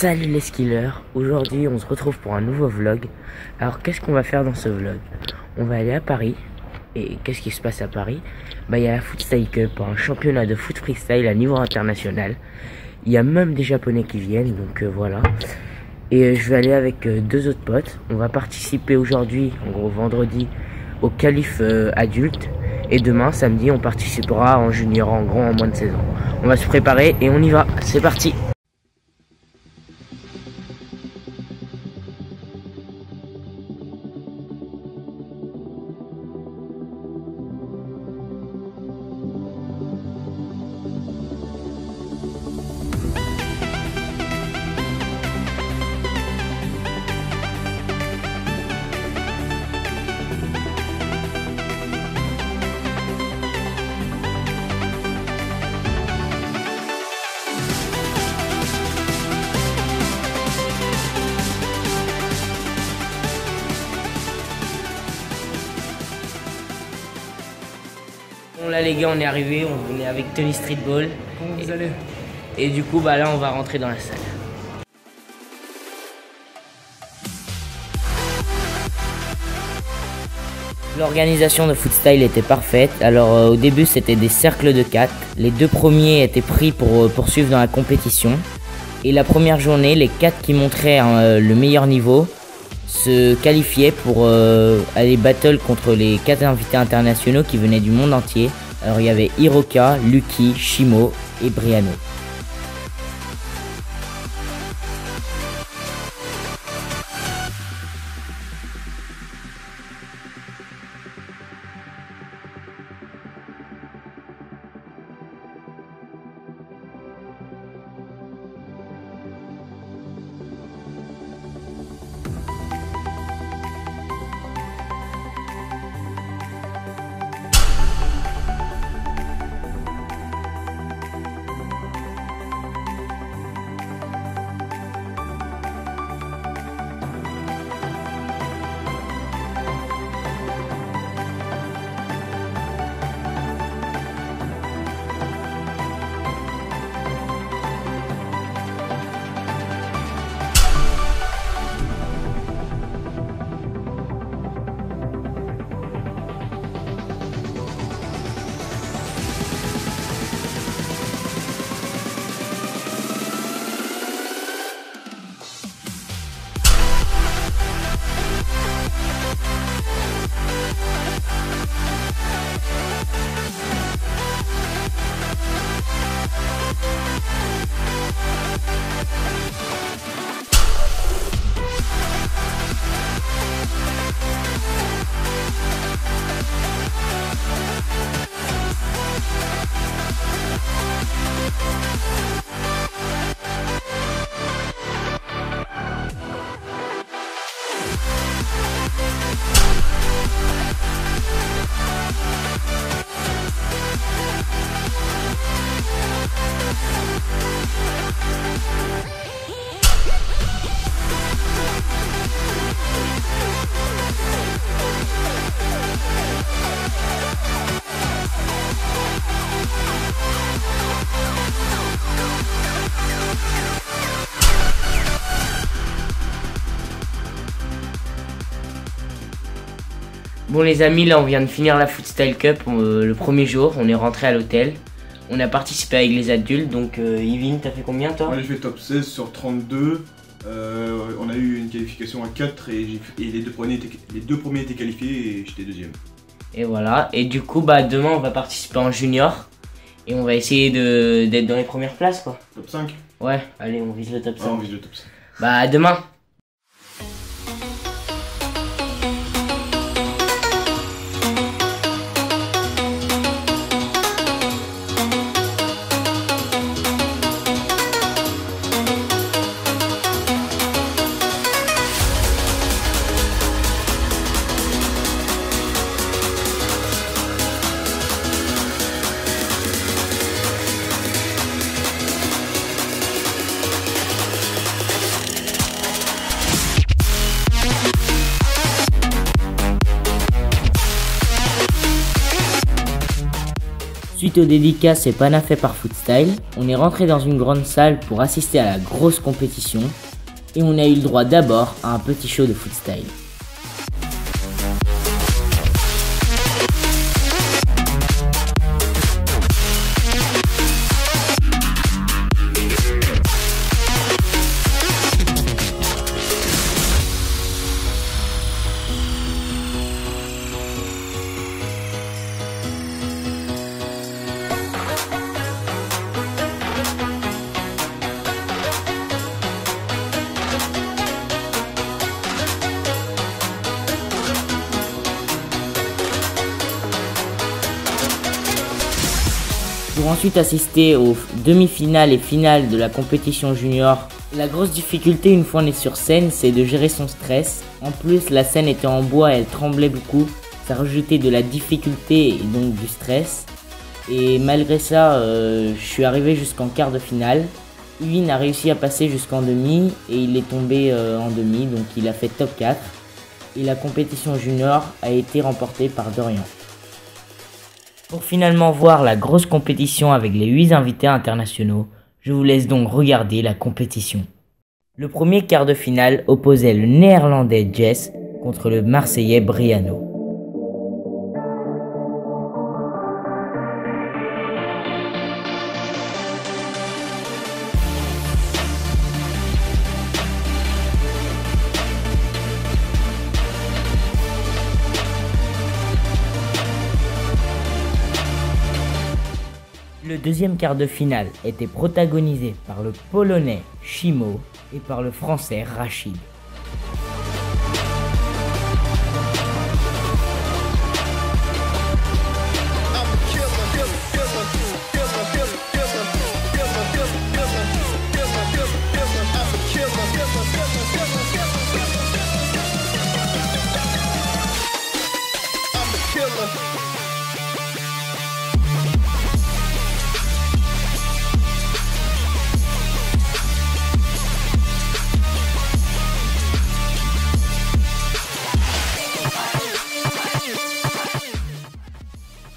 Salut les skillers, aujourd'hui on se retrouve pour un nouveau vlog. Alors qu'est-ce qu'on va faire dans ce vlog? On va aller à Paris. Et qu'est-ce qui se passe à Paris? Bah il y a la Footstyle Cup, un championnat de foot freestyle à niveau international. Il y a même des japonais qui viennent, donc euh, voilà. Et euh, je vais aller avec euh, deux autres potes. On va participer aujourd'hui, en gros vendredi, au qualif adulte. Et demain, samedi, on participera en junior, en grand, en moins de 16 ans. On va se préparer et on y va. C'est parti les gars on est arrivé, on est avec Tony Streetball. Comment vous allez? Et du coup bah là on va rentrer dans la salle. L'organisation de Footstyle était parfaite. Alors euh, au début c'était des cercles de 4. Les deux premiers étaient pris pour euh, poursuivre dans la compétition. Et la première journée, les 4 qui montraient hein, euh, le meilleur niveau se qualifiaient pour aller battle contre les 4 invités internationaux qui venaient du monde entier. Alors il y avait Hiroka, Lucky, Shimo et Briano. Bon les amis, là on vient de finir la Footstyle Cup euh, le premier jour, on est rentré à l'hôtel. On a participé avec les adultes, donc euh, Yvin, t'as fait combien toi? Moi j'ai fait top 16 sur 32. Euh, on a eu une qualification à 4 et, et les, deux premiers étaient, les deux premiers étaient qualifiés et j'étais deuxième. Et voilà, et du coup bah demain on va participer en junior et on va essayer d'être dans les premières places quoi. Top 5 Ouais, allez on vise le top 5. Ah, on vise le top 5. Bah à demain Suite aux dédicaces et panas fait par Footstyle, on est rentré dans une grande salle pour assister à la grosse compétition et on a eu le droit d'abord à un petit show de Footstyle. Pour ensuite assister aux demi-finales et finales de la compétition junior. La grosse difficulté une fois on est sur scène, c'est de gérer son stress. En plus, la scène était en bois et elle tremblait beaucoup. Ça rajoutait de la difficulté et donc du stress. Et malgré ça, euh, je suis arrivé jusqu'en quart de finale. Uin a réussi à passer jusqu'en demi et il est tombé euh, en demi, donc il a fait top 4. Et la compétition junior a été remportée par Dorian. Pour finalement voir la grosse compétition avec les 8 invités internationaux, je vous laisse donc regarder la compétition. Le premier quart de finale opposait le néerlandais Jess contre le marseillais Briano. Deuxième quart de finale était protagonisé par le Polonais Shimo et par le Français Rachid.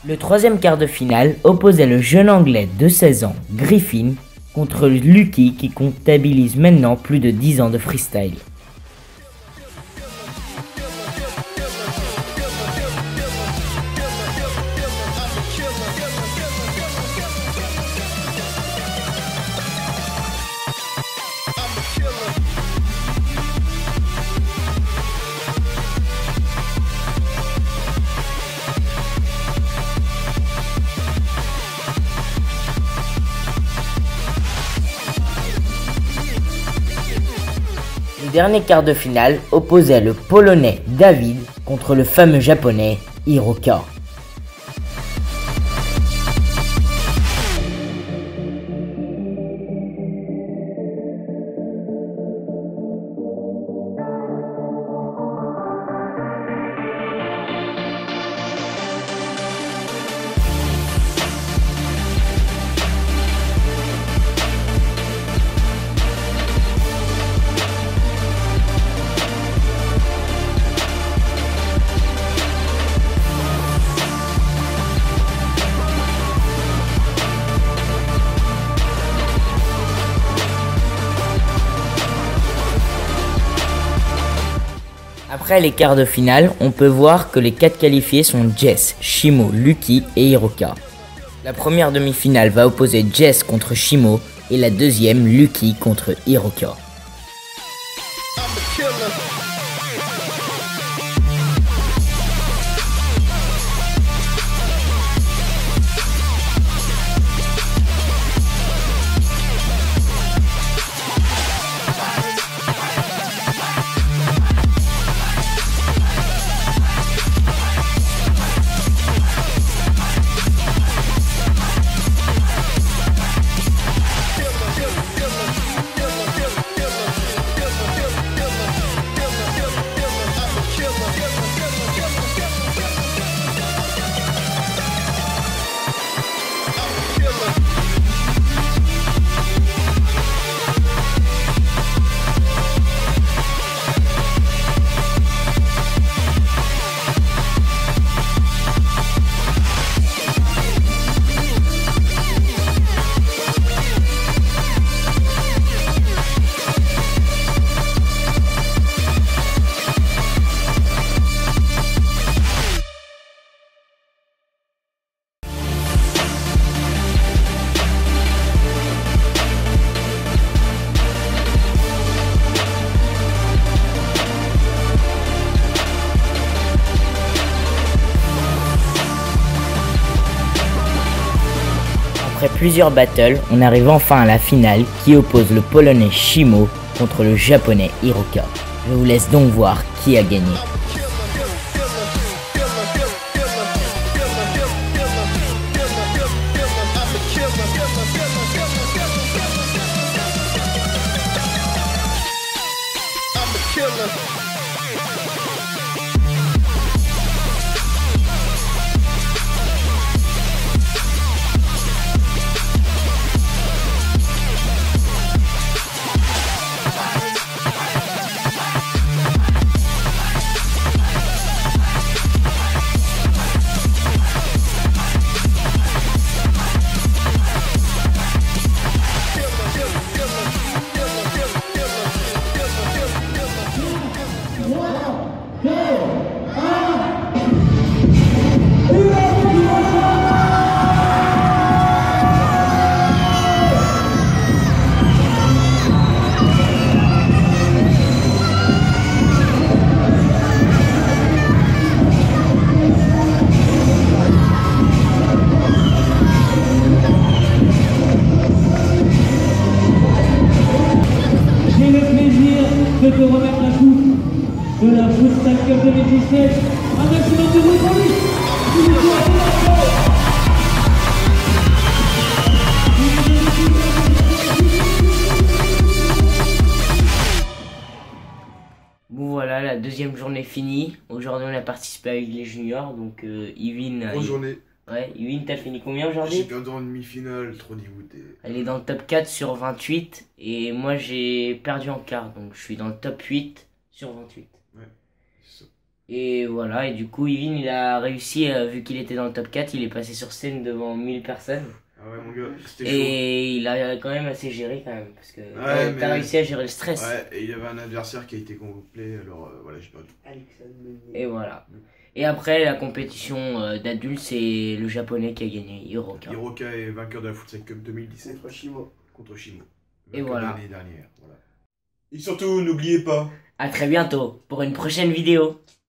Le troisième quart de finale opposait le jeune anglais de 16 ans, Griffin, contre Lucky qui comptabilise maintenant plus de 10 ans de freestyle. Dernier quart de finale opposait le Polonais David contre le fameux Japonais Hiroka. Après les quarts de finale, on peut voir que les quatre qualifiés sont Jess, Shimo, Lucky et Hiroka. La première demi-finale va opposer Jess contre Shimo et la deuxième Lucky contre Hiroka. Plusieurs battles, on arrive enfin à la finale qui oppose le polonais Shimo contre le japonais Hiroka. Je vous laisse donc voir qui a gagné. 2017. Un maximum de bruit pour lui. S'il vous plaît, Bon voilà, la deuxième journée finie. Aujourd'hui on a participé avec les juniors, donc euh, Yvin... Grosse journée. Ouais, Yvin t'as fini combien J'ai aujourd'hui perdu en demi-finale, trop dégoûté. Elle est dans le top 4 sur 28 et moi j'ai perdu en quart, donc je suis dans le top 8 sur 28. Et voilà, et du coup Yvin il a réussi, euh, vu qu'il était dans le top 4, il est passé sur scène devant 1000 personnes. Ah ouais, mon gars, c'était chaud. Et il a quand même assez géré quand même, parce que Ouais, t'as mais- réussi à gérer le stress. Ouais, et il y avait un adversaire qui a été complet, alors euh, voilà, j'ai perdu. Et voilà. Et après la compétition euh, d'adultes, c'est le japonais qui a gagné, Hiroka. Hiroka est vainqueur de la Futsal Cup 2017 Contre Shimo. contre Shimo. Et Vainqueur voilà. L'année dernière, voilà. Et surtout, n'oubliez pas, À très bientôt pour une prochaine vidéo.